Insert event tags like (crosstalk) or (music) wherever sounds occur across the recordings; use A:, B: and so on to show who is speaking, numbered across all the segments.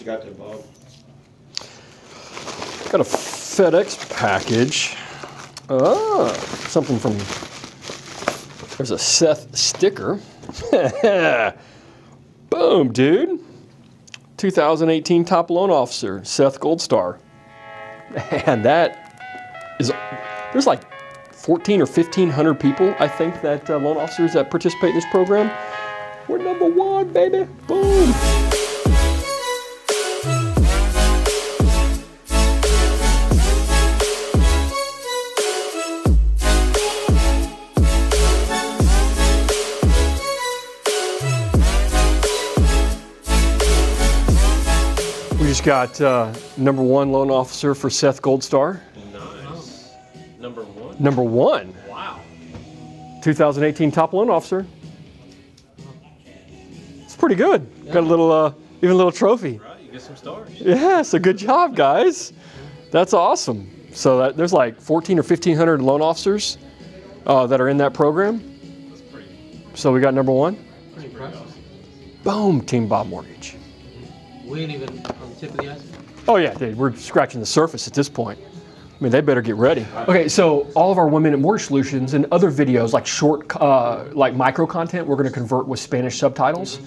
A: you got there, Bob?
B: Got a FedEx package. Ah, something from. There's a Seth sticker. (laughs) Boom, dude. 2018 top loan officer, Seth Goldstar. And that is, there's like 14 or 1500 people, I think, that uh, loan officers that participate in this program. We're number one, baby. Boom. Just got uh, number one loan officer for Seth Goldstar.
A: Nice. Number one.
B: Number one,
A: Wow.
B: 2018 top loan officer. It's pretty good. Got a little, uh, even a little trophy.
A: Right, you get some stars.
B: Yeah, so good job, guys. That's awesome. So that, there's like 14 or 1500 loan officers uh, that are in that program.
A: That's pretty,
B: So we got number one.
A: that's pretty awesome.
B: Boom, Team Bob Mortgage.
C: We ain't even on the tip of the iceberg.
B: Oh yeah, dude, we're scratching the surface at this point. I mean, they better get ready. Okay, so all of our One Minute Mortgage Solutions and other videos, like short, uh, like micro content, we're going to convert with Spanish subtitles,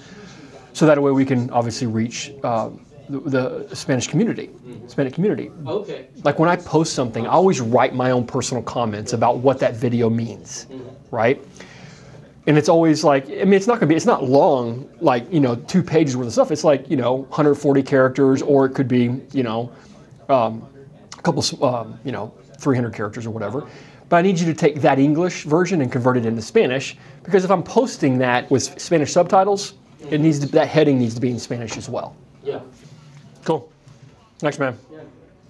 B: so that way we can obviously reach uh, the, the Spanish community, Hispanic community.
C: Okay.
B: Like when I post something, I always write my own personal comments about what that video means, right? And it's always like, I mean, it's not gonna be, it's not long, like, you know, two pages worth of stuff. It's like, you know, 140 characters, or it could be, you know, um, a couple, um, you know, 300 characters or whatever. But I need you to take that English version and convert it into Spanish, because if I'm posting that with Spanish subtitles, it needs to, that heading needs to be in Spanish as well.
C: Yeah.
B: Cool. Next, man.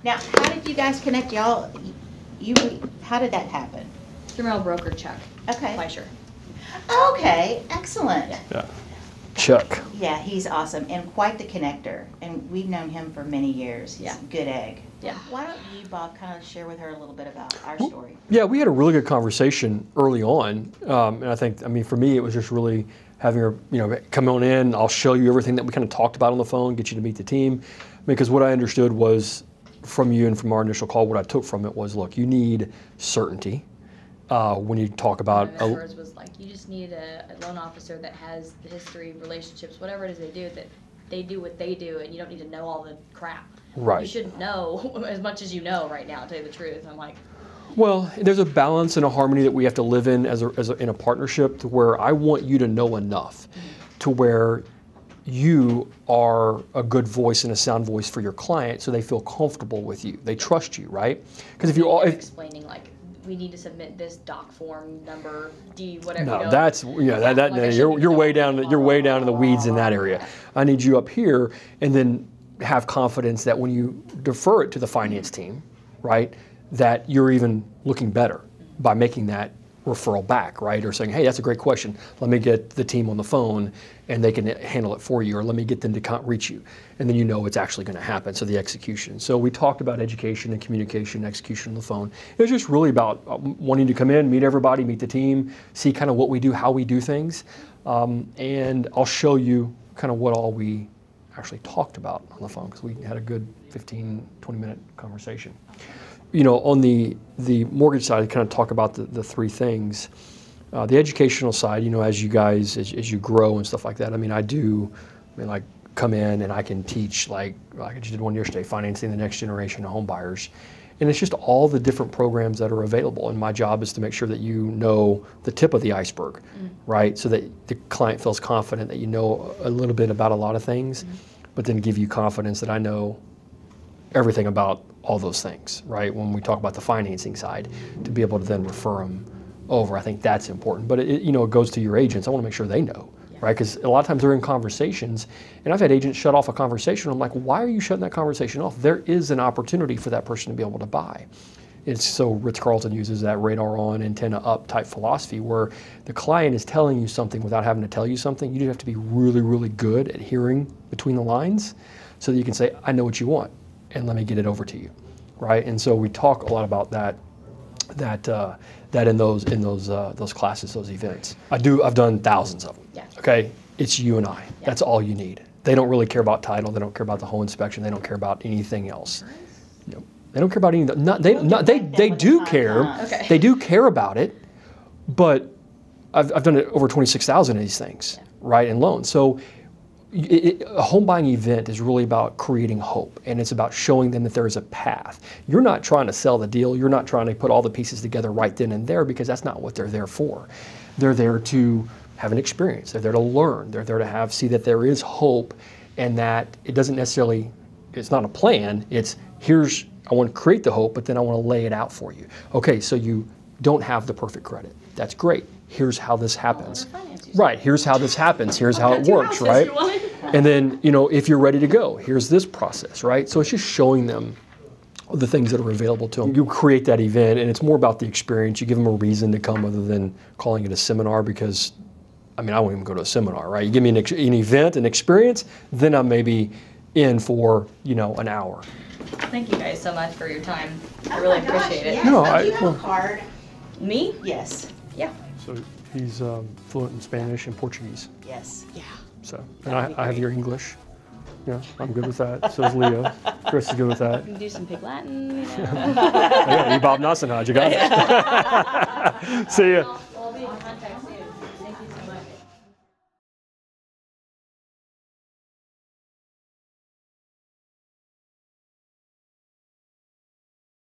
D: Now, how did you guys connect? Y'all, you, how did that happen?
E: Through my broker Chuck
D: Okay.
E: Fleischer.
D: Okay, excellent.
B: Yeah. Chuck.
D: Yeah, he's awesome and quite the connector. And we've known him for many years. He's
E: Yeah.
D: good egg.
E: Yeah.
D: Why don't you, Bob, kind of share with her a little bit about our story?
B: Yeah, we had a really good conversation early on, um, and I think, I mean, for me, it was just really having her, you know, come on in. I'll show you everything that we kind of talked about on the phone, get you to meet the team, because what I understood was from you and from our initial call, what I took from it was, look, you need certainty uh, when you talk about.
E: One of
B: A,
E: words was like, you just need a, a loan officer that has the history, relationships, whatever it is they do, that they do what they do, and you don't need to know all the crap.
B: Right.
E: You shouldn't know (laughs) as much as you know right now, to tell you the truth. I'm like,
B: Well, there's a balance and a harmony that we have to live in as a, as a, in a partnership to where I want you to know enough to where you are a good voice and a sound voice for your client so they feel comfortable with you. They trust you, right? Because if you're all if,
E: explaining like, we need to submit this doc form number D, whatever.
B: no, that's yeah, that, that
E: Like
B: you're you're way down you're way down in the weeds in that area. I need you up here and then have confidence that when you defer it to the finance team, right, that you're even looking better by making that referral back, right? Or saying, hey, that's a great question. Let me get the team on the phone and they can handle it for you, or let me get them to reach you. And then you know it's actually going to happen. So the execution. So we talked about education and communication, execution on the phone. It was just really about um, wanting to come in, meet everybody, meet the team, see kind of what we do, how we do things. Um, and I'll show you kind of what all we actually talked about on the phone because we had a good 15, 20 minute conversation you know, on the the mortgage side, I kind of talk about the, the three things. Uh, the educational side, you know, as you guys as, as you grow and stuff like that. I mean, I do, I mean, like come in and I can teach like like I just did one yesterday, financing the next generation of home buyers, and it's just all the different programs that are available. And my job is to make sure that you know the tip of the iceberg, right? So that the client feels confident that you know a little bit about a lot of things, but then give you confidence that I know everything about all those things, right? When we talk about the financing side, to be able to then refer them over, I think that's important. But it, you know, it goes to your agents. I want to make sure they know, right? Because a lot of times they're in conversations, and I've had agents shut off a conversation. I'm like, why are you shutting that conversation off? There is an opportunity for that person to be able to buy. It's so Ritz Carlton uses that radar on, antenna up type philosophy where the client is telling you something without having to tell you something. You just have to be really, really good at hearing between the lines so that you can say, I know what you want and let me get it over to you, right? And so we talk a lot about that, that uh, that in those in those uh, those classes, those events. I do. I've done thousands of them.
E: Yeah.
B: Okay. It's you and I. That's all you need. They don't really care about title. They don't care about the home inspection. They don't care about anything else. They don't care about anything. Not, they, not, they, they do care.
E: Okay.
B: They do care about it, but I've, I've done it over 26,000 of these things, right, in loans. So it, a home buying event is really about creating hope and it's about showing them that there is a path. You're not trying to sell the deal, you're not trying to put all the pieces together right then and there because that's not what they're there for. They're there to have an experience, they're there to learn, they're there to have see that there is hope and that it doesn't necessarily it's not a plan, it's here's I want to create the hope, but then I want to lay it out for you. Okay, so you don't have the perfect credit. That's great. Here's how this happens.
E: finance
B: Right, here's how this happens. Here's how it works, right? And then, you know, if you're ready to go, here's this process, right? So it's just showing them the things that are available to them. You create that event, and it's more about the experience. You give them a reason to come other than calling it a seminar because, I mean, I won't even go to a seminar, right? You give me an, ex- an event, an experience, then I'm maybe in for, you know, an hour.
E: Thank you guys so much for your time. I
D: Oh
E: really
D: my gosh,
E: appreciate it.
D: yes.
B: No,
D: Oh,
B: I-
D: Do you have
B: well-
D: a card?
E: Me?
D: Yes,
E: Yeah.
B: So he's um, fluent in Spanish and Portuguese.
D: yes. Yeah.
B: So, and I, I have your English. Yeah, I'm good with that. So is Leo. Chris is good with that.
E: You can do some pig Latin, you (laughs) know.
B: Yeah, you Bob Nassenhaj, you got it. (laughs) (laughs) See ya.